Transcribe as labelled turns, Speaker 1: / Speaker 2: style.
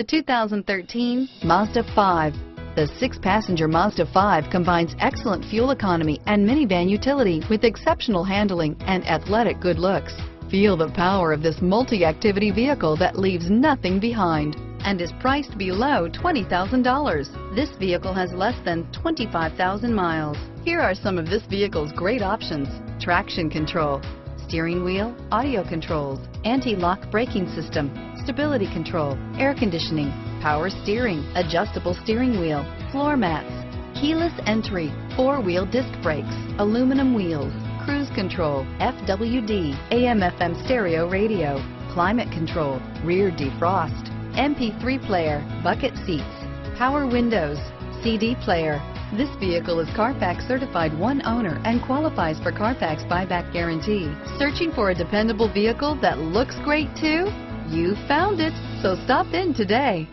Speaker 1: The 2013 Mazda 5. The six-passenger Mazda 5 combines excellent fuel economy and minivan utility with exceptional handling and athletic good looks. Feel the power of this multi-activity vehicle that leaves nothing behind and is priced below $20,000. This vehicle has less than 25,000 miles. Here are some of this vehicle's great options. Traction control, steering wheel, audio controls, anti-lock braking system, stability control, air conditioning, power steering, adjustable steering wheel, floor mats, keyless entry, four-wheel disc brakes, aluminum wheels, cruise control, FWD, AM FM stereo radio, climate control, rear defrost, MP3 player, bucket seats, power windows, CD player. This vehicle is Carfax certified one owner and qualifies for Carfax buyback guarantee. Searching for a dependable vehicle that looks great too? You found it, so stop in today.